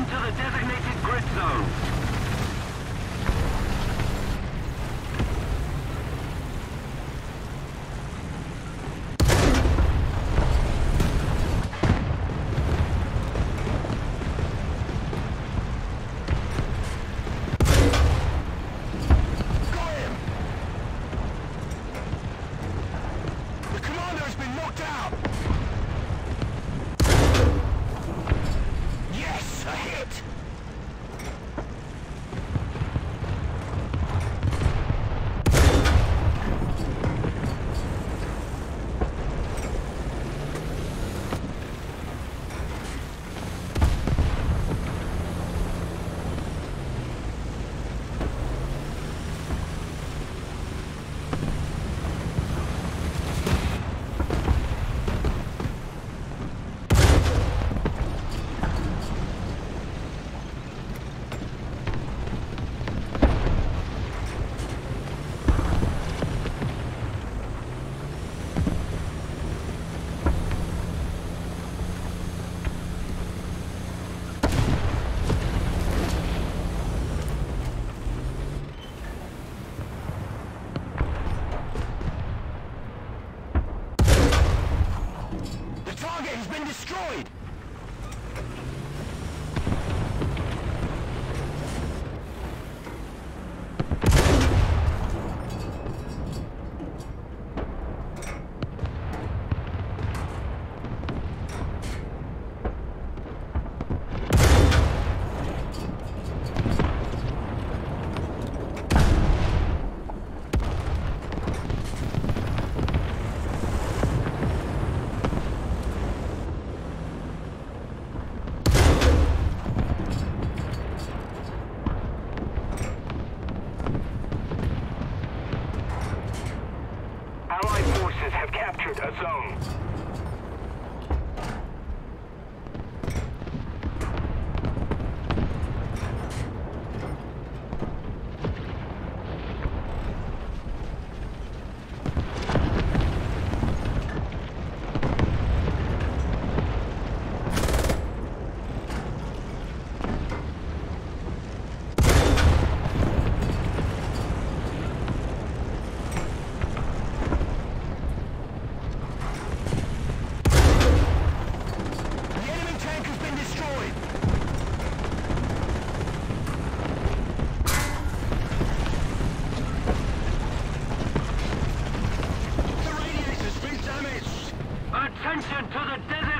the designated grid zone. Out! Yes, a hit! The target has been destroyed! entered a zone. Attention to the desert.